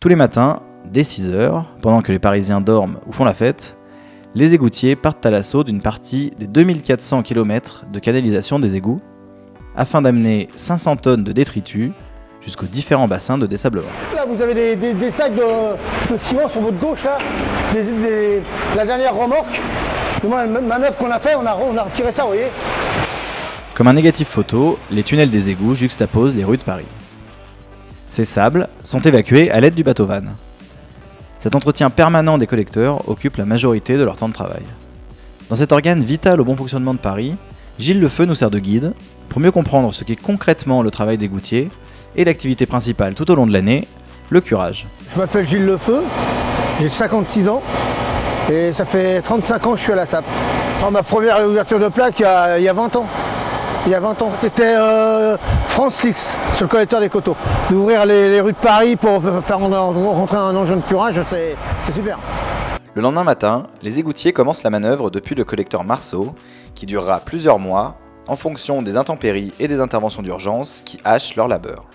Tous les matins, dès 6h, pendant que les Parisiens dorment ou font la fête, les égoutiers partent à l'assaut d'une partie des 2400 km de canalisation des égouts afin d'amener 500 tonnes de détritus jusqu'aux différents bassins de désablement. Là, vous avez des, des- des sacs de, de ciment sur votre gauche, là. Des- la dernière remorque. Moi, la manœuvre qu'on a fait, on a, on a retiré ça, vous voyez. Comme un négatif photo, les tunnels des égouts juxtaposent les rues de Paris. Ces sables sont évacués à l'aide du bateau-van. Cet entretien permanent des collecteurs occupe la majorité de leur temps de travail. Dans cet organe vital au bon fonctionnement de Paris, Gilles Lefeu nous sert de guide pour mieux comprendre ce qu'est concrètement le travail des gouttiers et l'activité principale tout au long de l'année, le curage. Je m'appelle Gilles Lefeu, j'ai 56 ans et ça fait 35 ans que je suis à la SAP. Alors, ma première ouverture de plaque, il y a 20 ans. Il y a 20 ans. C'était euh, France Lix, sur le collecteur des coteaux. D'ouvrir les, rues de Paris pour faire en- rentrer un engin de curage, c'est c'est super. Le lendemain matin, les égoutiers commencent la manœuvre depuis le collecteur Marceau, qui durera plusieurs mois en fonction des intempéries et des interventions d'urgence qui hachent leur labeur.